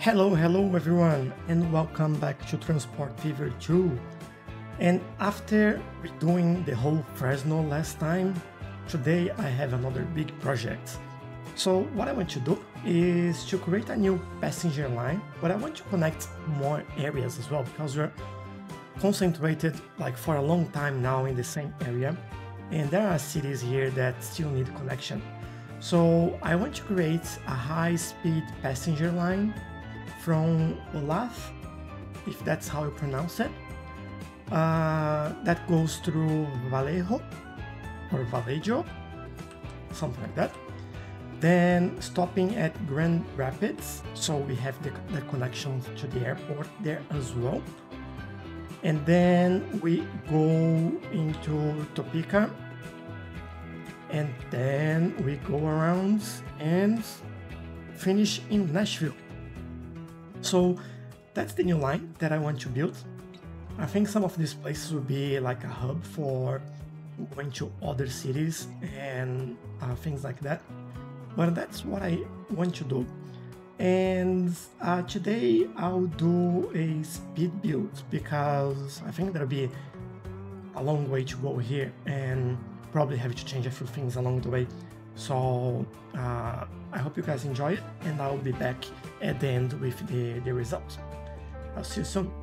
Hello, hello everyone, and welcome back to Transport Fever 2. And after redoing the whole Fresno last time, today I have another big project. So what I want to do is to create a new passenger line, but I want to connect more areas as well because we're concentrated like for a long time now in the same area and there are cities here that still need connection. So I want to create a high-speed passenger line from Olaf, if that's how you pronounce it, uh, that goes through Vallejo or Vallejo, something like that. Then stopping at Grand Rapids, so we have the, the connection to the airport there as well. And then we go into Topeka and then we go around and finish in Nashville. So that's the new line that I want to build. I think some of these places will be like a hub for going to other cities and uh, things like that. But that's what I want to do. And uh, today I'll do a speed build because I think there'll be a long way to go here and probably have to change a few things along the way. So uh, I hope you guys enjoy it and I'll be back at the end with the, the results. I'll see you soon.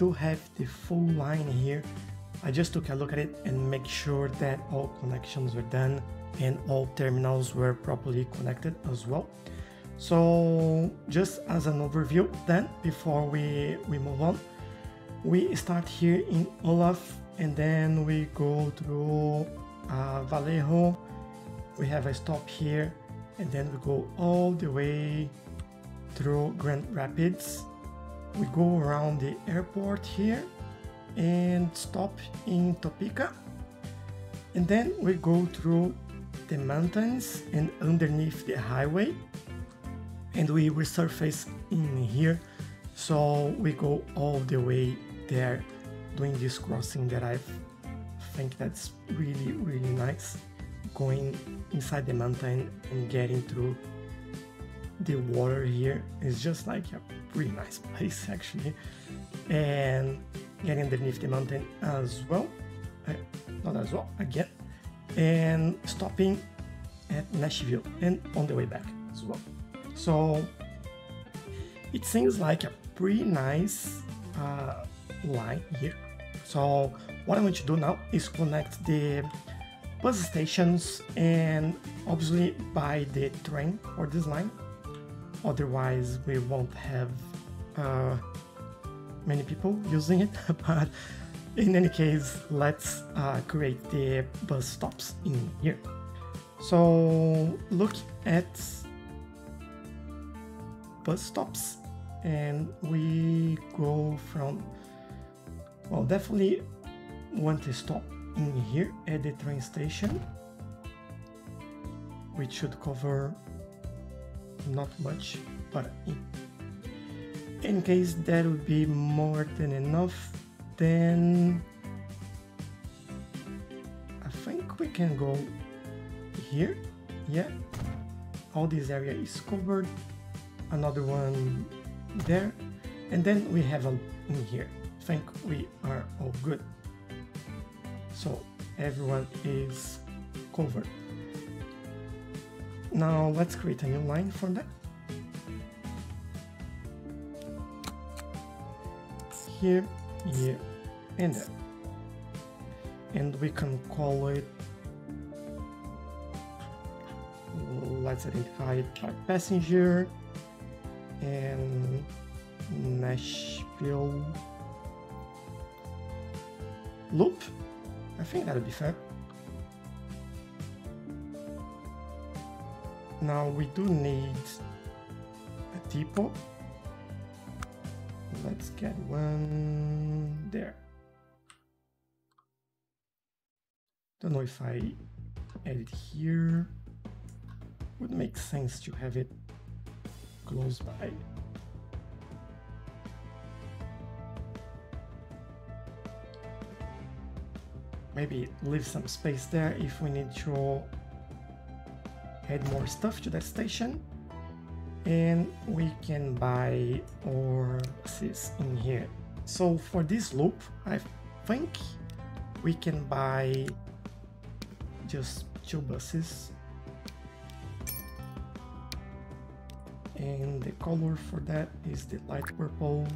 Do have the full line here. I just took a look at it and make sure that all connections were done and all terminals were properly connected as well. So just as an overview then, before we, we move on, we start here in Olaf and then we go through uh, Vallejo. We have a stop here and then we go all the way through Grand Rapids. We go around the airport here and stop in Topeka. And then we go through the mountains and underneath the highway. And we resurface in here. So we go all the way there doing this crossing that I think that's really really nice going inside the mountain and getting through the water here. Is just like a pretty nice place actually. And getting underneath the mountain as well. Uh, not as well again. And stopping at Nashville and on the way back as well. So it seems like a pretty nice uh, line here. So what I'm going to do now is connect the bus stations and obviously buy the train for this line otherwise we won't have uh, many people using it. But in any case let's uh, create the bus stops in here. So look at bus stops and we go from well definitely want to stop in here at the train station which should cover not much but in, case that would be more than enough then I think we can go here. Yeah. All this area is covered. Another one there. And then we have a in here. I think we are all good. So everyone is covered now let's create a new line for that. Here, here, and there. And we can call it, let's identify it by passenger and Nashville loop. I think that'll be fair. Now we do need a depot. Let's get one there. Don't know if I add it here. Would make sense to have it close by. Maybe leave some space there if we need to add more stuff to that station. And we can buy our buses in here. So for this loop I think we can buy just two buses. And the color for that is the light purple.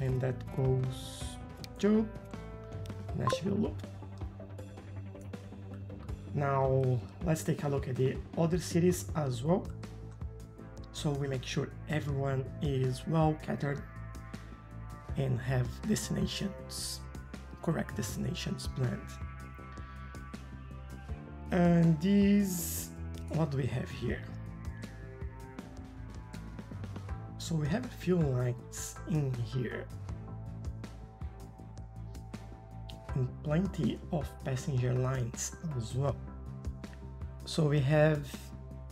And that goes to Nashville loop now let's take a look at the other cities as well. So we make sure everyone is well catered and have destinations, correct destinations planned. And these, what do we have here? So we have a few lines in here and plenty of passenger lines as well. So we have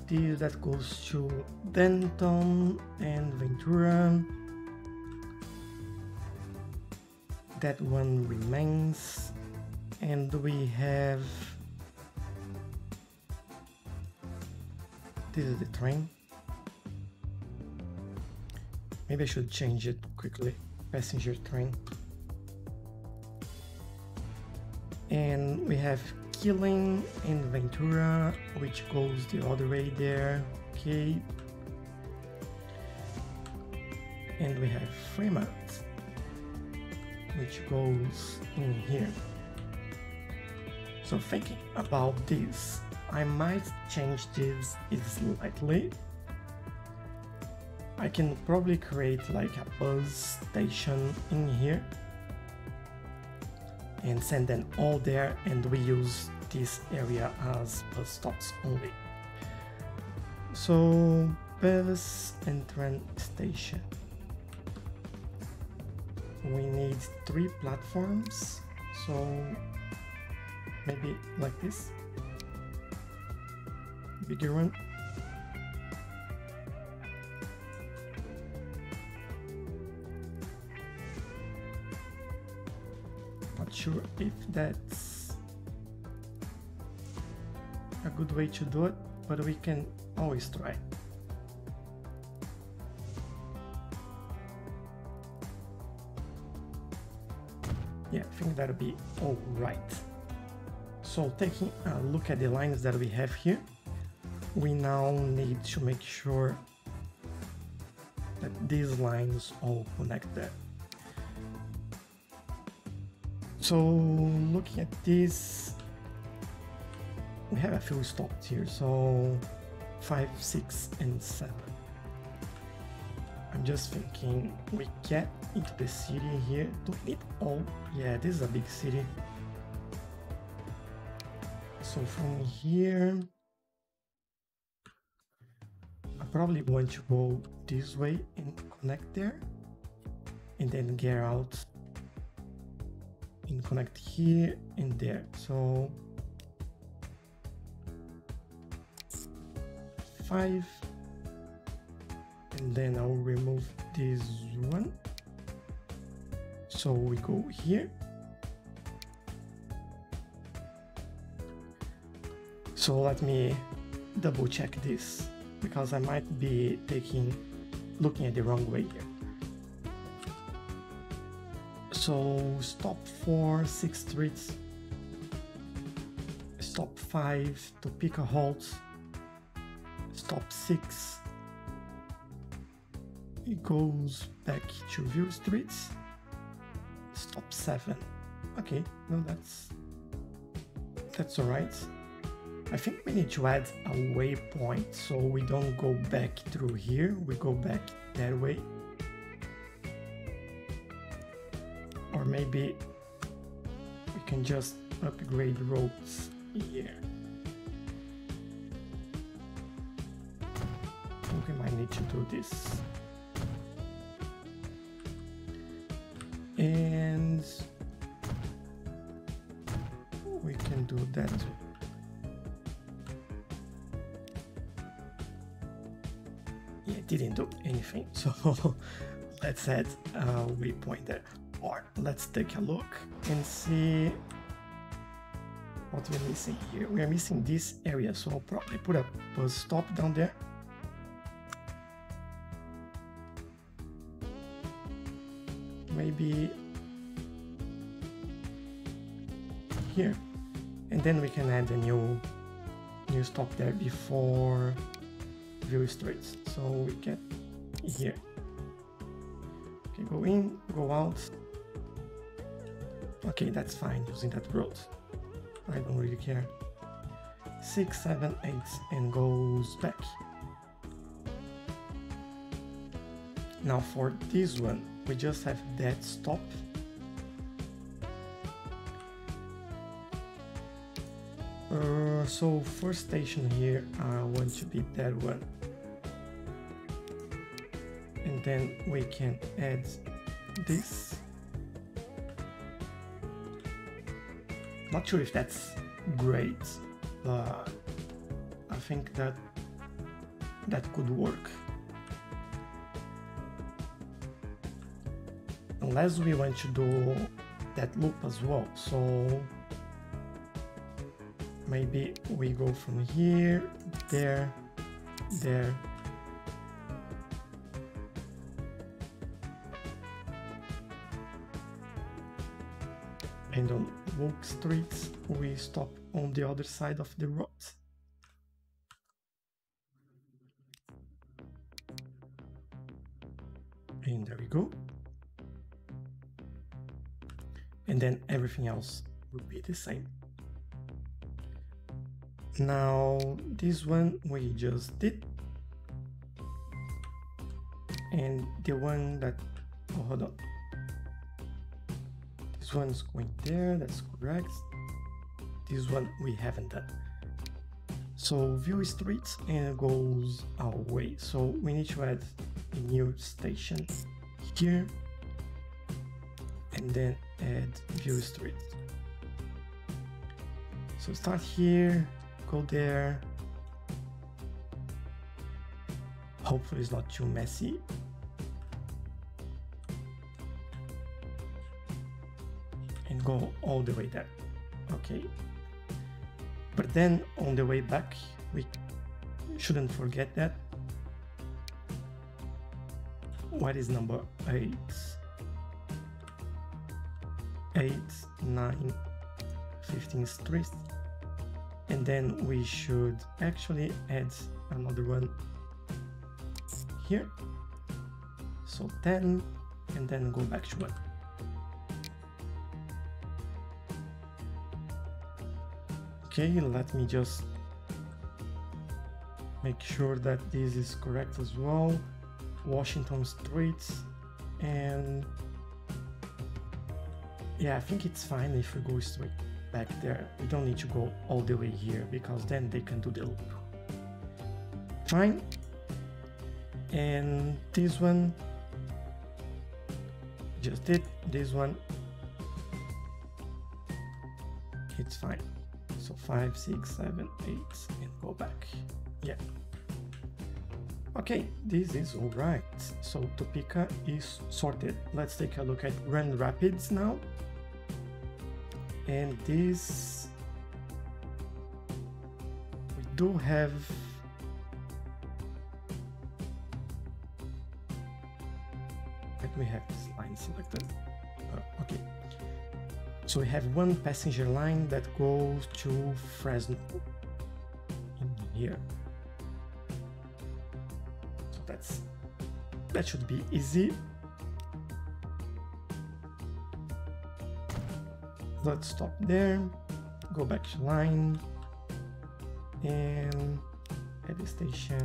this that goes to Denton and Ventura. That one remains. And we have this is the train. Maybe I should change it quickly. Passenger train. And we have Killing in Ventura, which goes the other way there. Okay. and we have Fremont which goes in here. So thinking about this, I might change this slightly. I can probably create like a bus station in here and send them all there and we use this area as bus stops only. So bus train station. We need three platforms so maybe like this. Bigger one sure if that's a good way to do it but we can always try yeah, I think that'll be all right. So taking a look at the lines that we have here, we now need to make sure that these lines all connect there. So looking at this, we have a few stops here, so 5, 6 and 7. I'm just thinking we get into the city here. Don't need all. Yeah, this is a big city. So from here, I probably want to go this way and connect there. And then get out and connect here and there. So five and then I'll remove this one. So we go here. So let me double check this because I might be taking looking at the wrong way here so stop 4 6 streets stop 5 to pick a halt stop 6 it goes back to View Streets. Stop 7. Okay, no, that's... That's alright. I think we need to add a waypoint so we don't go back through here, we go back that way. Maybe we can just upgrade roads here. We might need to do this. and we can do that yeah didn't do anything so let's add a uh, waypoint there let's take a look and see what we're missing here. We are missing this area so I'll probably put a bus stop down there. Maybe here. And then we can add a new new stop there before view streets. So we get here. Okay go in go out okay that's fine using that road I don't really care six seven eight and goes back now for this one we just have that stop. Uh, so first station here, I want to be that one. And then we can add this. Not sure if that's great, but I think that that could work. unless we want to do that loop as well so maybe we go from here there there and on Walk Streets we stop on the other side of the road and there we go. And then everything else will be the same. Now this one we just did. And the one that, oh hold on. This one's going there, that's correct. This one we haven't done. So view streets and goes away. So we need to add a new station here and then add view streets. So start here, go there. Hopefully it's not too messy. Go all the way there. Okay. But then on the way back, we shouldn't forget that. What is number 8? 8, 9, 15 streets and then we should actually add another one here so 10 and then go back to 1 okay let me just make sure that this is correct as well Washington streets and yeah I think it's fine if we go straight back there. We don't need to go all the way here because then they can do the loop. Fine. And this one, just did this one. It's fine. So five, six, seven, eight, and go back. Yeah. Okay, this is all right. So Topeka is sorted. Let's take a look at Grand Rapids now and this we do have let me have this line selected uh, okay so we have one passenger line that goes to Fresno. In here. So that's that should be easy. Let's stop there. Go back to line. And at the station.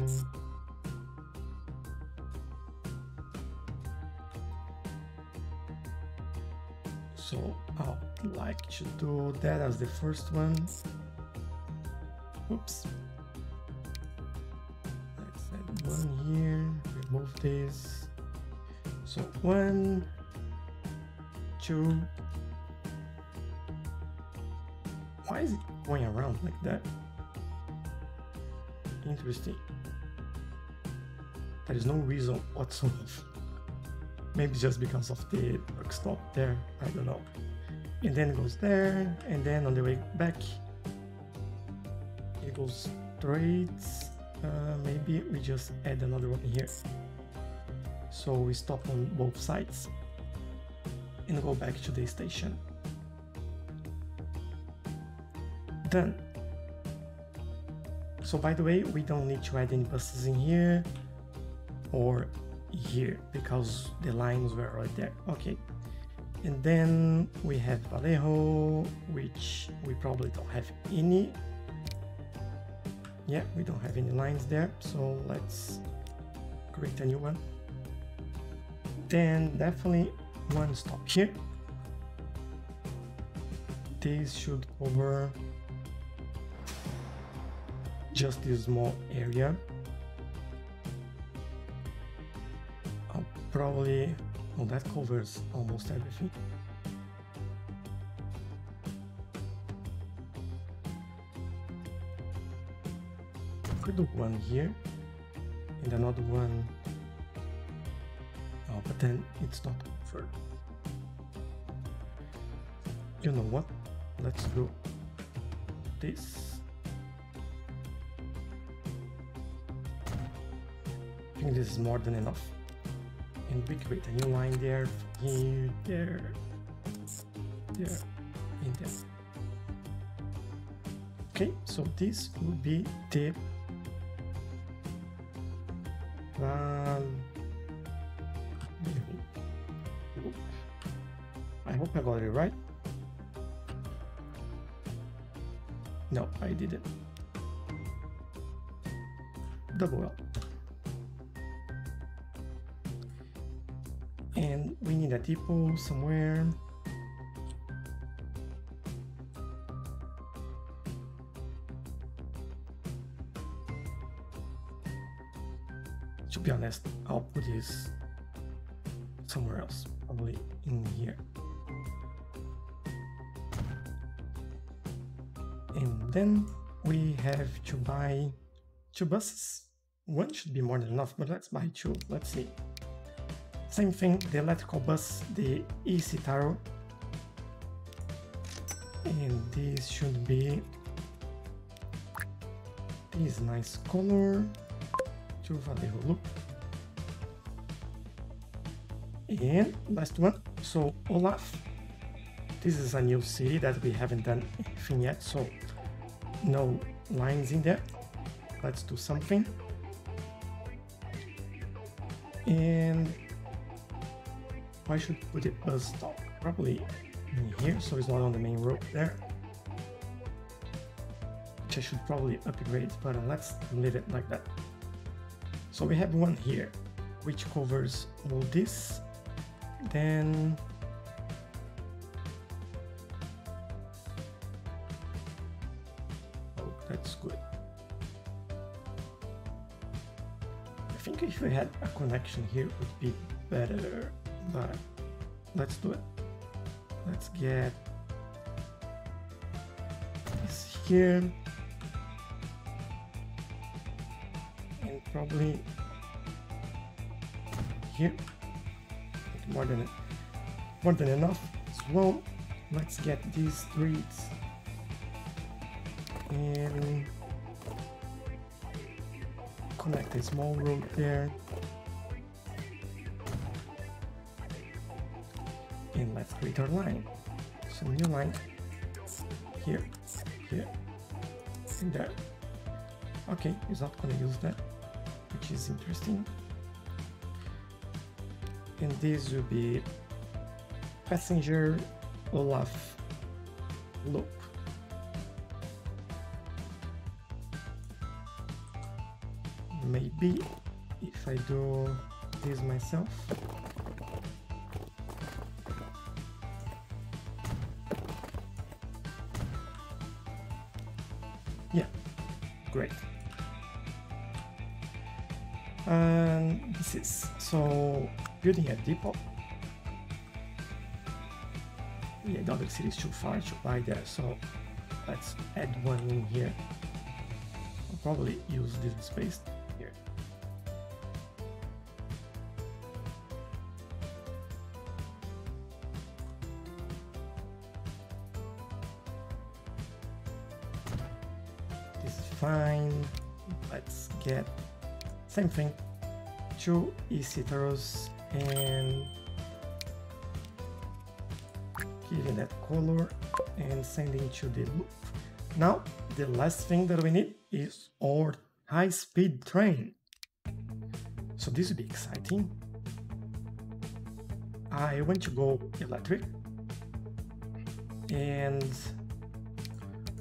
So I'd like to do that as the first one oops let's add one here remove this so one two Why is it going around like that? Interesting. There is no reason whatsoever. Maybe just because of the stop there, I don't know. And then it goes there, and then on the way back, it goes straight. Uh, maybe we just add another one here. So we stop on both sides and go back to the station. done. So by the way, we don't need to add any buses in here or here because the lines were right there. Okay. And then we have Vallejo, which we probably don't have any. Yeah, we don't have any lines there. So let's create a new one. Then definitely one stop here. This should cover just this small area. I'll probably, well that covers almost everything. Could do one here and another one. Oh, but then it's not covered. You know what? Let's do this. I think this is more than enough. And we create a new line there, here, there, there, and there. Okay, so this will be the I hope I got it right. No, I didn't. Double L. a depot somewhere. To be honest, I'll put this somewhere else, probably in here. And then we have to buy two buses. One should be more than enough, but let's buy two. Let's see. Same thing, the electrical bus, the eCitaro. And this should be this nice color to Vallejo Loop. And last one, so Olaf. This is a new city that we haven't done anything yet, so no lines in there. Let's do something. And I should put it bus stop? Probably in here, so it's not on the main road there. Which I should probably upgrade, but let's leave it like that. So we have one here, which covers all this. Then Oh, that's good. I think if we had a connection here it would be better, but let's do it. Let's get this here. And probably here. More than more than enough as well. Let's get these streets and connect a small road there let's create our line. So new line here here and there. Okay he's not gonna use that which is interesting. And this will be passenger Olaf loop maybe if I do this myself building a depot. Yeah other city is too far to buy there. So let's add one in here. I'll probably use this space here. This is fine. Let's get same thing. Two e-citaros and giving that color and sending to the loop. Now the last thing that we need is our high-speed train. So this will be exciting. I want to go electric. And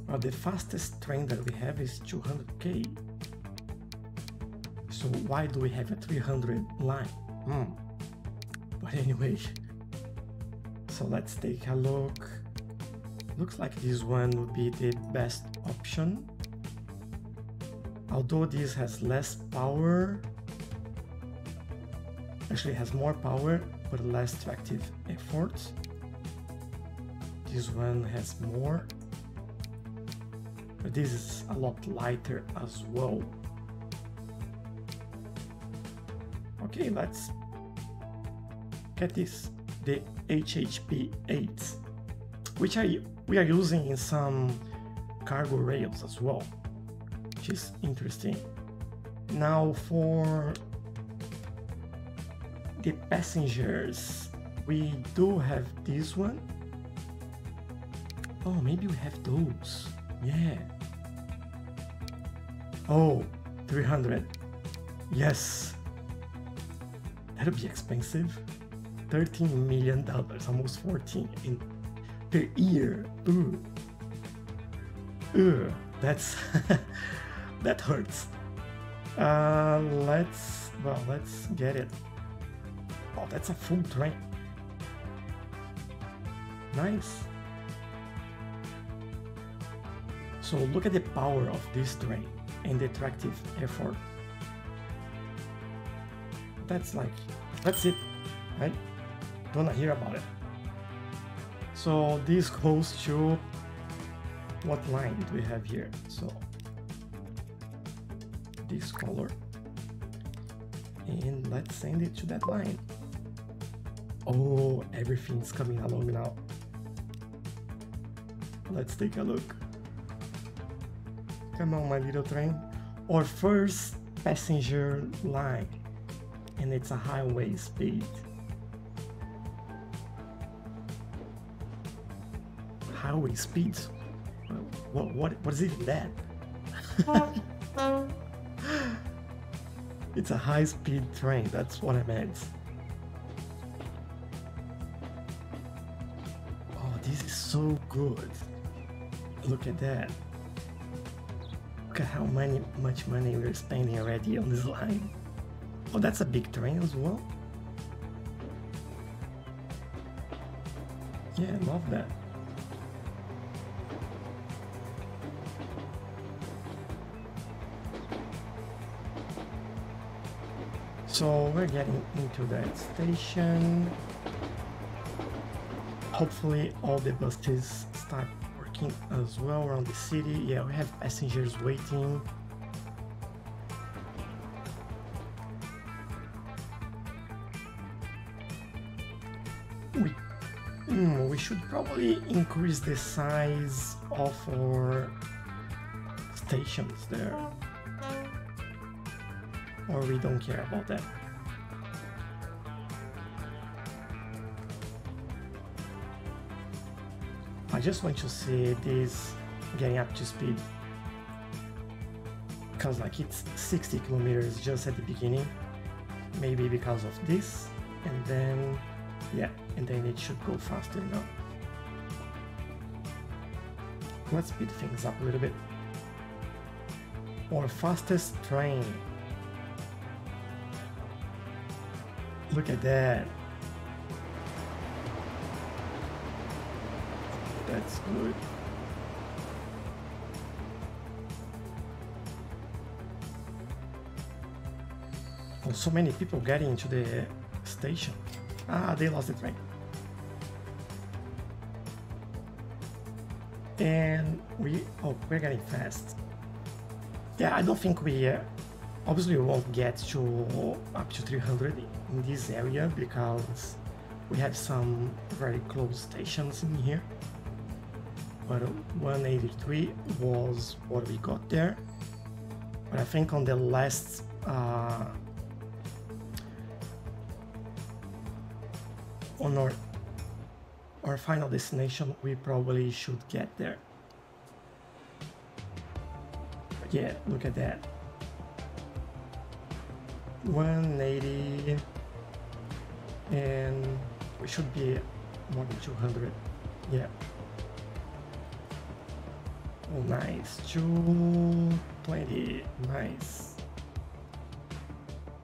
well, the fastest train that we have is 200k so why do we have a 300 line? Hmm. But anyway so let's take a look. Looks like this one would be the best option. Although this has less power actually has more power but less tractive effort this one has more. But this is a lot lighter as well. Okay let's get this the HHP 8 which I, we are using in some cargo rails as well. Which is interesting. Now for the passengers we do have this one. Oh maybe we have those. Yeah. Oh 300 yes. That'll be expensive 13 million dollars, almost 14 in per year. Ooh. Ooh, that's that hurts. Uh, let's well, let's get it. Oh, that's a full train. Nice. So look at the power of this train and the tractive effort. That's like, that's it, right? Don't hear about it. So this goes to what line do we have here? So this color and let's send it to that line. Oh, everything's coming along now. Let's take a look. Come on, my little train. Our first passenger line, and it's a highway speed. Highway speeds? What, what, what is even that? it's a high speed train, that's what I meant. Oh, this is so good. Look at that. Look at how many, much money we're spending already on this line. Oh, that's a big train as well. Yeah, I love that. So we're getting into that station. Hopefully all the buses start working as well around the city. Yeah, we have passengers waiting. We, mm, we should probably increase the size of our stations there or we don't care about that. I just want to see this getting up to speed. Because like it's 60 kilometers just at the beginning. Maybe because of this and then yeah and then it should go faster now let's speed things up a little bit. Our fastest train Look at that. That's good. Oh, so many people getting into the station. Ah, they lost the train. And we, oh, we're getting fast. Yeah, I don't think we uh, Obviously we won't get to up to 300 in this area because we have some very close stations in here. But 183 was what we got there. But I think on the last uh, on our our final destination we probably should get there. But yeah, look at that. 180 and we should be more than 200 yeah. Oh nice. 220 nice.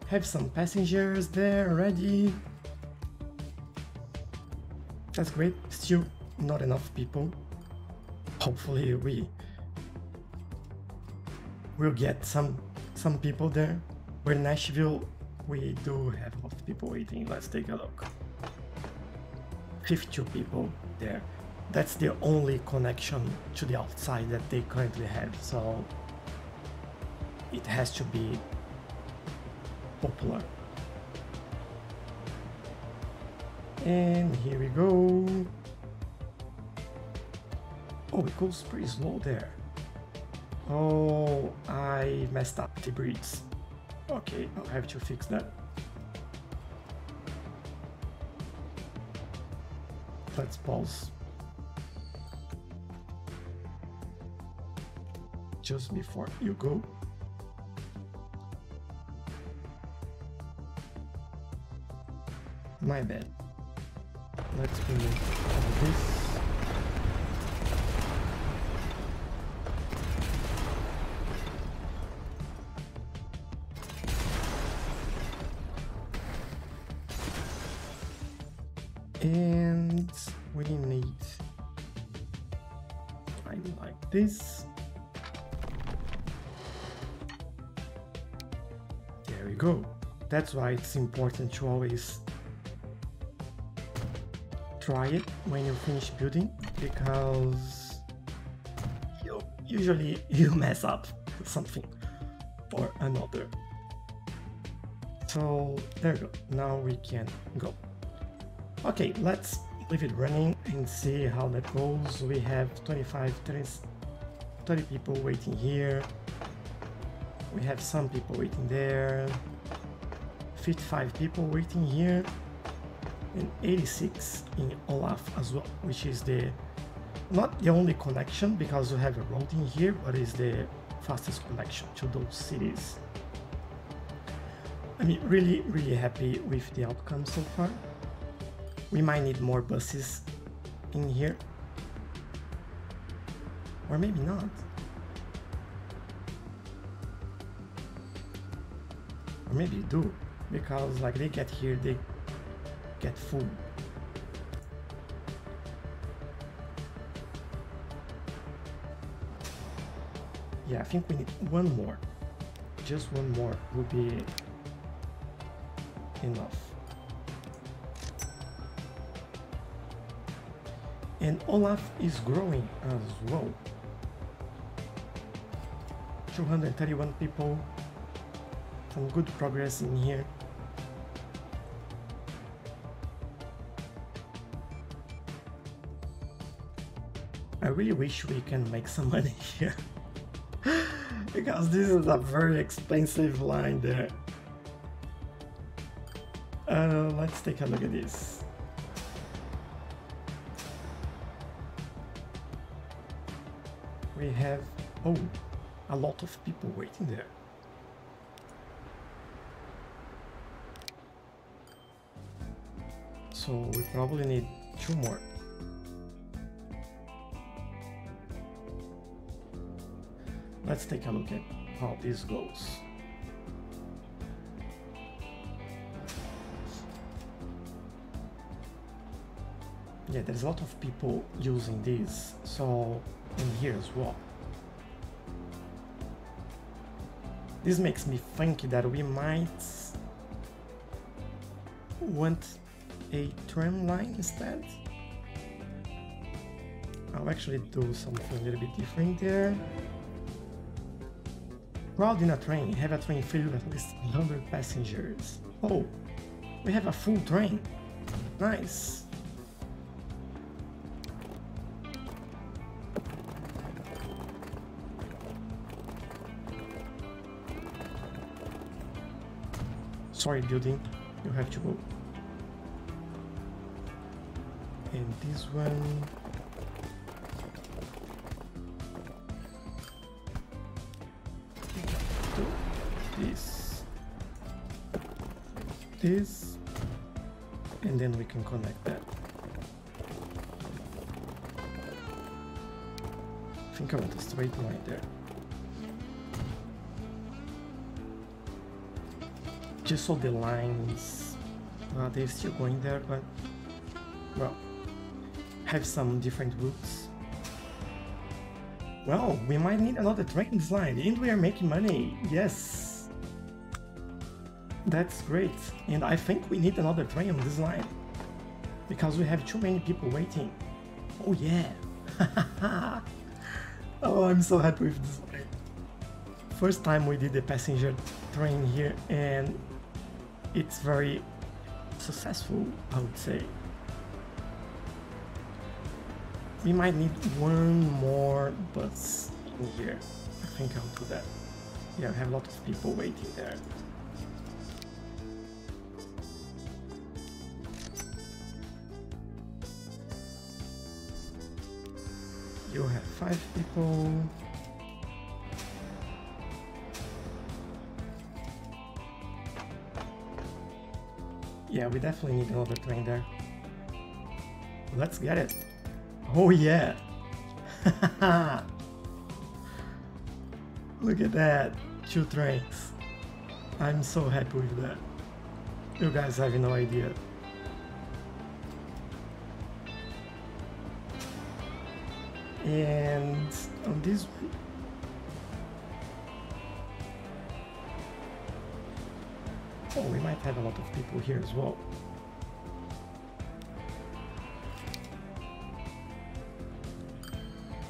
Have some passengers there already that's great. Still not enough people. Hopefully we will get some some people there. We're in Nashville, we do have a lot of people waiting. Let's take a look. 52 people there. That's the only connection to the outside that they currently have, so it has to be popular. And here we go. Oh, it goes pretty slow there. Oh, I messed up the breeds. Okay, I'll have to fix that. Let's pause. Just before you go. My bad. let's remove this. That's why it's important to always try it when you finish building because you usually you mess up something or another. So there we go. Now we can go. Okay, let's leave it running and see how that goes. We have 25, 30, 30 people waiting here. We have some people waiting there. 55 people waiting here and 86 in Olaf as well, which is the not the only connection because we have a road in here, but is the fastest connection to those cities. I'm really, really happy with the outcome so far. We might need more buses in here. Or maybe not. Or maybe you do because like they get here they get full yeah I think we need one more. Just one more would be enough. And Olaf is growing as well. 231 people. Some good progress in here really wish we can make some money here. because this is a very expensive line there. Uh, let's take a look at this. We have, oh, a lot of people waiting there. So we probably need two more. Let's take a look at how this goes. Yeah, there's a lot of people using this, so in here as well. This makes me think that we might want a tram line instead. I'll actually do something a little bit different there. Crowd in a train, have a train filled with at least 100 passengers. Oh, we have a full train. Nice. Sorry, building, you have to go. And this one this this and then we can connect that I think I want a straight line there just so the lines uh, they're still going there but well have some different routes well, we might need another train line, and we are making money. Yes. That's great. And I think we need another train on this line. Because we have too many people waiting. Oh yeah. oh, I'm so happy with this line. First time we did the passenger train here and it's very successful, I would say. We might need one more bus in here. I think I'll do that. Yeah, we have a lot of people waiting there. Five people. Yeah, we definitely need another train there. let's get it. Oh yeah. Look at that, two trains. I'm so happy with that. You guys have no idea. And on this one, Oh, we might have a lot of people here as well.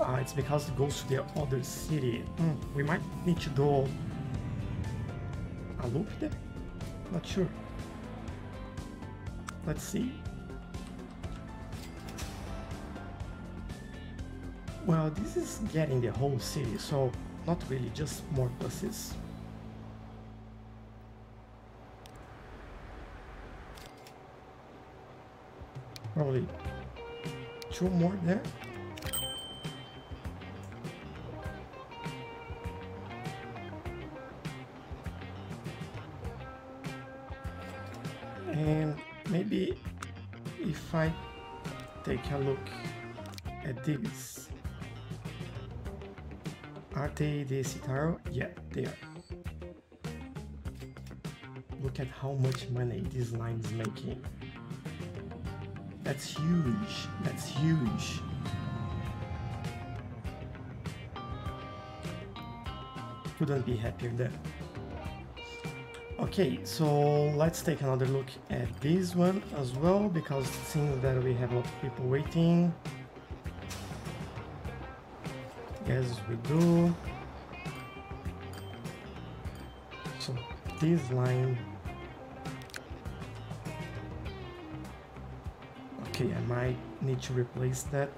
Ah, it's because it goes to the other city. Mm, we might need to do a loop there? Not sure. Let's see. Well, this is getting the whole city, so not really, just more buses. Probably two more there. Are they the Citaro? Yeah, they are. Look at how much money this line is making. That's huge. That's huge. Couldn't be happier there. Okay, so let's take another look at this one as well, because it seems that we have a lot of people waiting. Yes, we do. This line Okay, I might need to replace that.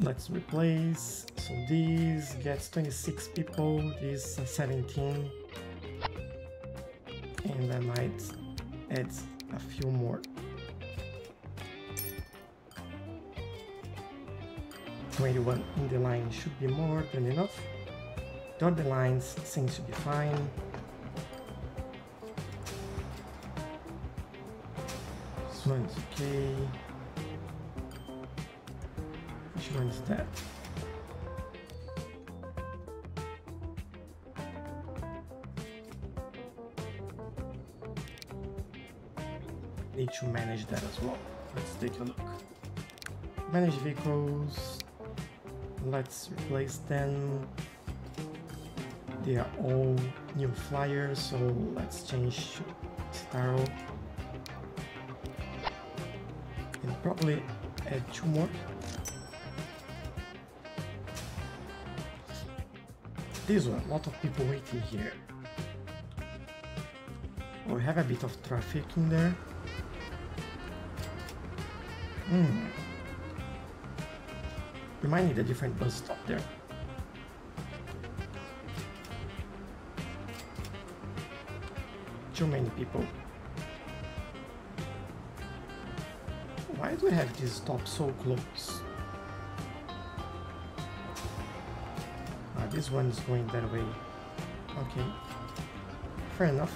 Let's replace. So this gets 26 people, this 17. And I might add a few more. Twenty-one in the line should be more than enough. The lines seems to be fine. This one's okay. Which one's that? Need to manage that as well. Let's take a look. Manage vehicles. Let's replace them. They are all new flyers, so let's change to and probably add two more. This one, a lot of people waiting here. Oh, we have a bit of traffic in there. Hmm. We might need a different bus stop there. Too many people. Why do we have this stop so close? Ah, this one is going that way. Okay. Fair enough.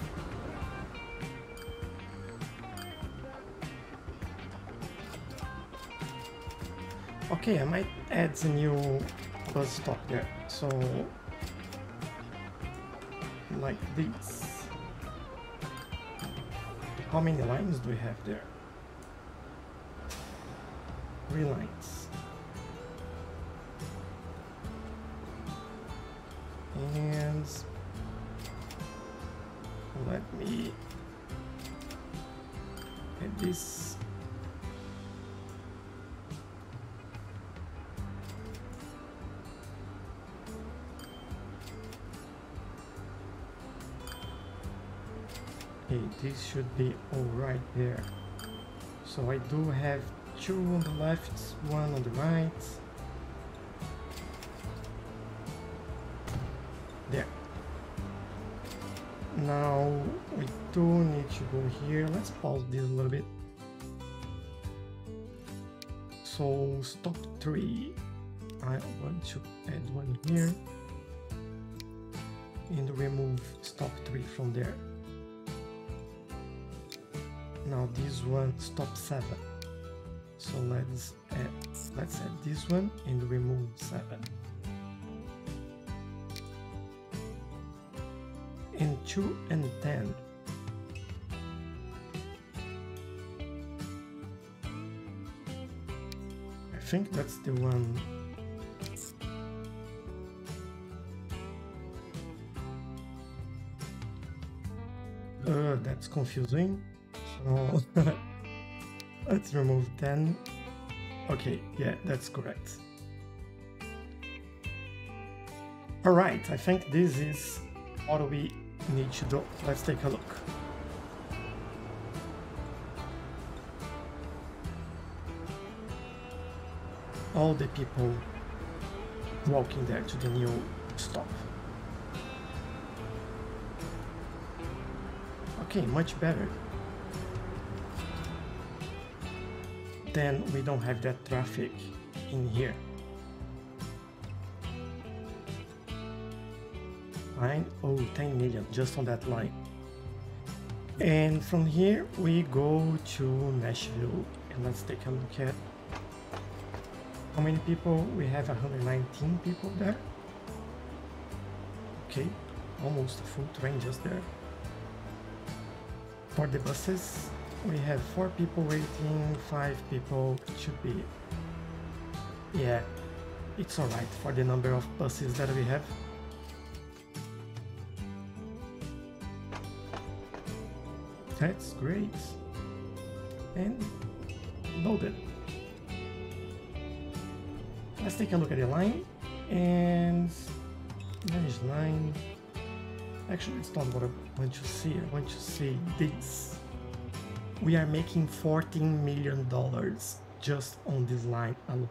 Okay, I might add a new bus stop there. So, like this. How many lines do we have there? three lines. And let me get this Okay, this should be all right there. So I do have two on the left, one on the right. There. Now we do need to go here. Let's pause this a little bit. So stop three. I want to add one here and remove stop three from there. Now this one stop 7 so let's add let's add this one and remove 7 and 2 and 10 I think that's the one. Uh, that's confusing. So let's remove 10. Okay, yeah, that's correct. Alright, I think this is what we need to do. Let's take a look. All the people walking there to the new stop. Okay, much better. Then we don't have that traffic in here. Fine. Oh, 10 million just on that line. And from here we go to Nashville and let's take a look at how many people we have 119 people there. Okay, almost a full train just there. For the buses, we have four people waiting, five people should be. Yeah, it's alright for the number of buses that we have. That's great. And loaded. Let's take a look at the line and manage line. Actually, it's not what I want to see. I want to see this. We are making 14 million dollars just on this line alone.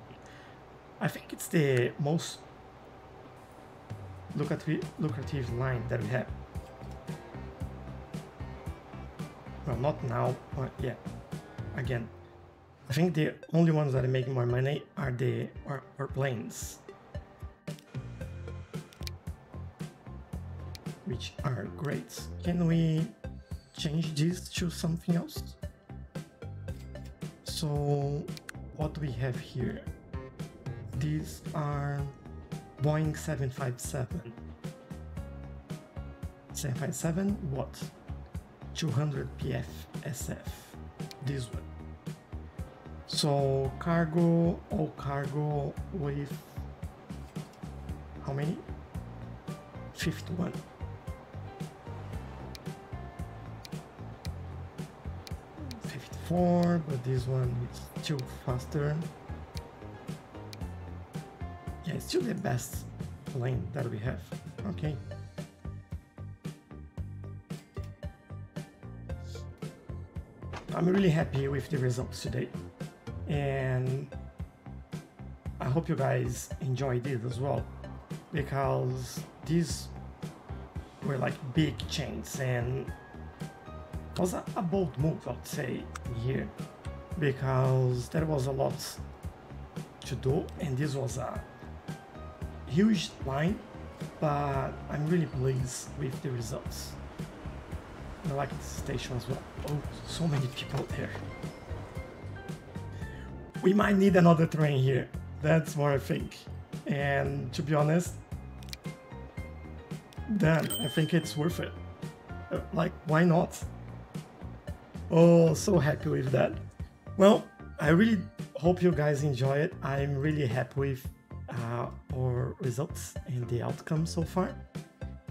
I think it's the most lucrative, lucrative line that we have. Well, not now, but yeah. Again, I think the only ones that are making more money are the airplanes. which are great. Can we change this to something else? So what we have here? These are Boeing 757. 757 what? 200 PFSF. This one. So cargo, all cargo with how many? 51. 4, but this one is still faster. Yeah, it's still the best plane that we have. Okay. I'm really happy with the results today. And I hope you guys enjoyed it as well. Because these were like big chains and was a, bold move, I'd say, here, because there was a lot to do, and this was a huge line, but I'm really pleased with the results. I like the station as well. Oh, so many people there. We might need another train here. That's what I think. And to be honest, then I think it's worth it. Uh, like, why not? Oh, so happy with that. Well, I really hope you guys enjoy it. I'm really happy with uh, our results and the outcome so far.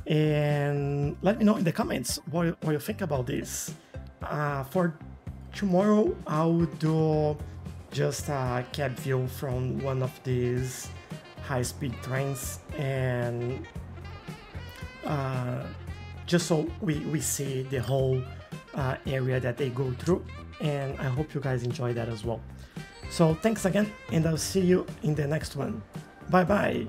And let me know in the comments what, what you think about this. Uh, for tomorrow, I will do just a cab view from one of these high-speed trains and uh, just so we, we see the whole uh, area that they go through and I hope you guys enjoy that as well. So thanks again and I'll see you in the next one. Bye bye!